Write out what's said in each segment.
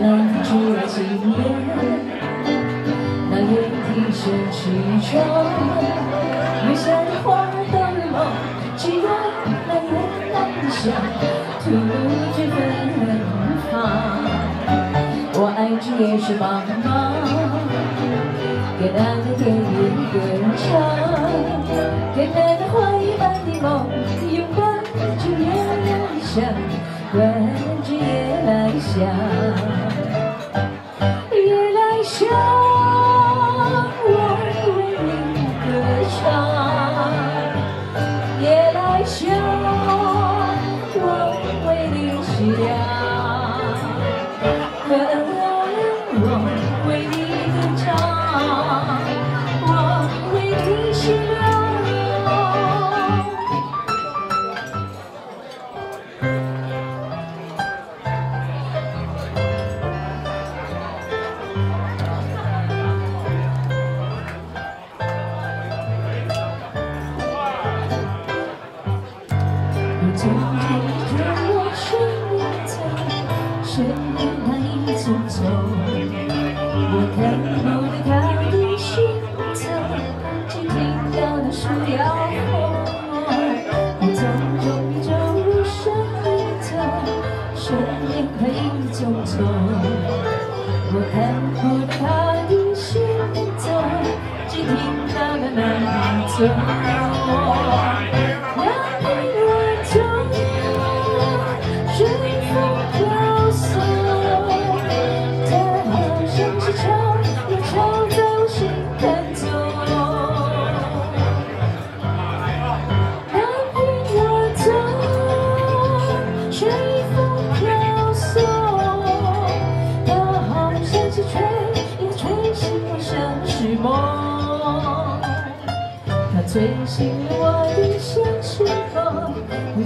拉住了琴弦，那雁啼声去处，月下的梦儿都绿了。只有那夜来香，吐芬芳。我爱这夜色茫茫，给大地一个歌唱，给大地花一般的梦，拥抱着夜来香，闻着夜来香。生命它一匆匆。我看不到他的心跳，只听到那南风。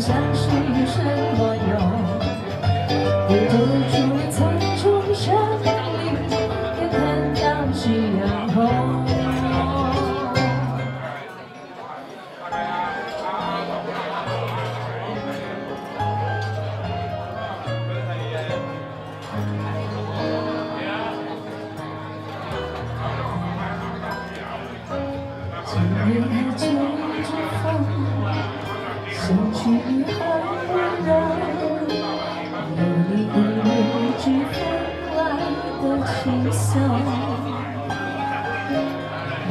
相思有什么用？回头处了苍穹山林，又看到夕阳红。今夜还，想起你很温柔，有你的日子分外的轻松，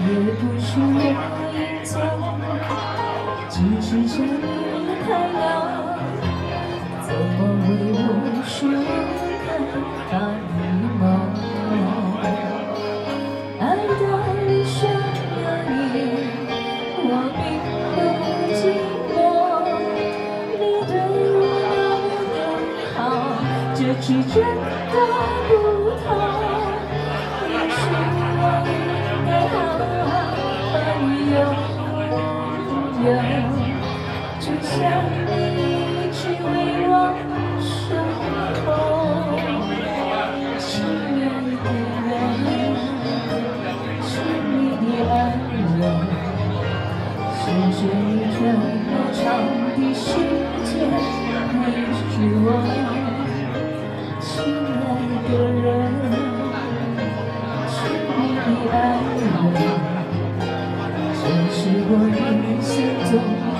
也不是我应走，只是想你太阳，怎么为我说？真的不同，也许我应该好好把你拥有，就像你一直为我守候。亲爱的人，亲密的爱人，谢谢你这么长的时间陪着我。我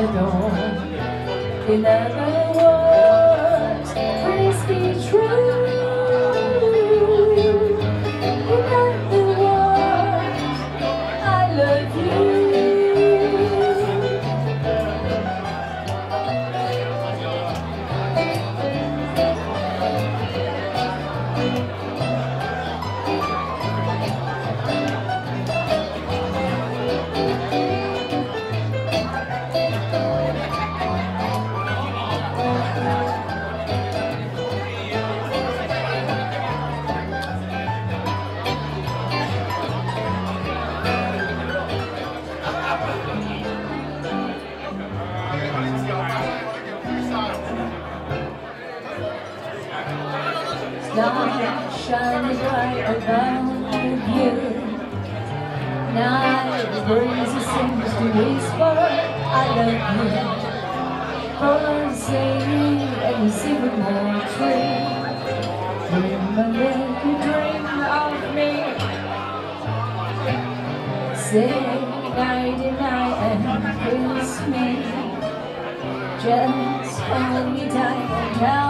けど」「手長を around love you. Night breeze seems to whisper, I love you. Birds me and you see with more tree. Remember you dream of me. Say night and night and kiss me. Just hold me tight.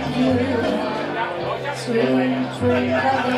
sweet, sweet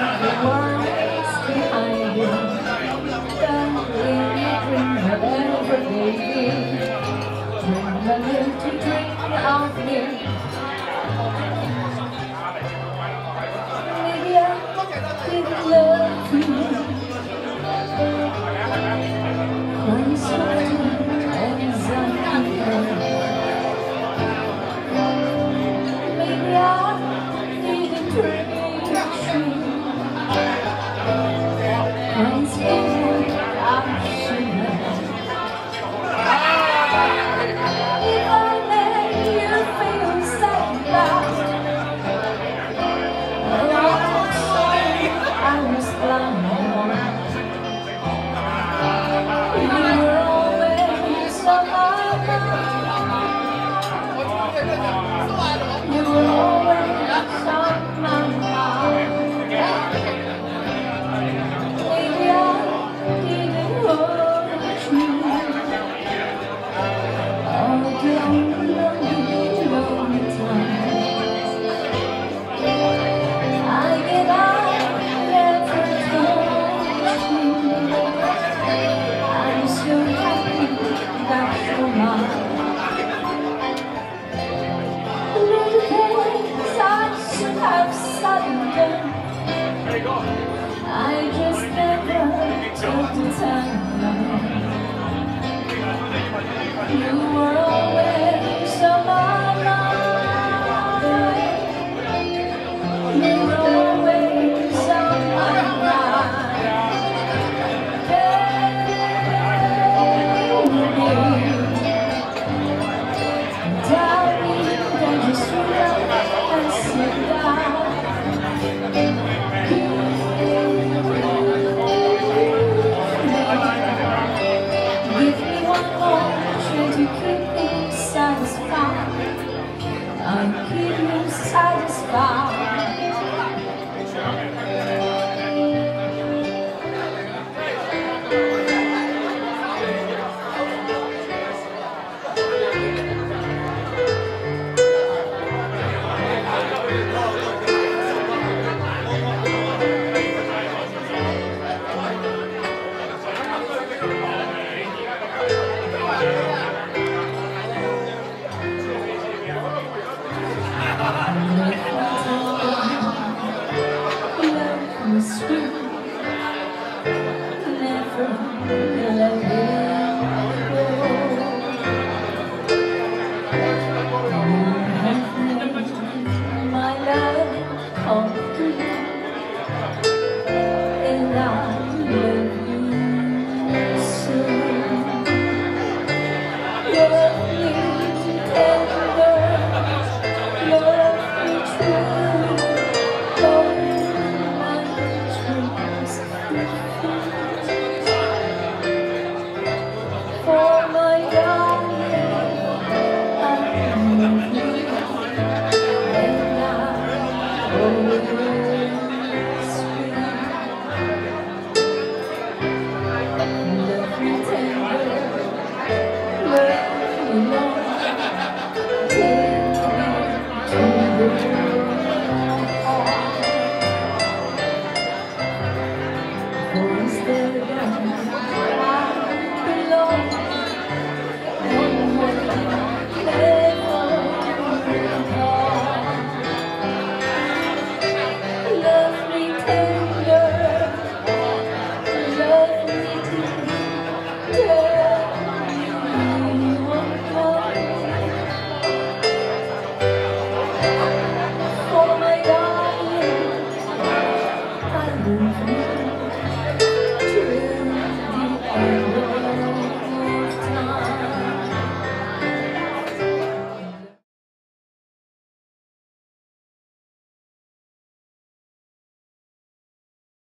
Oh,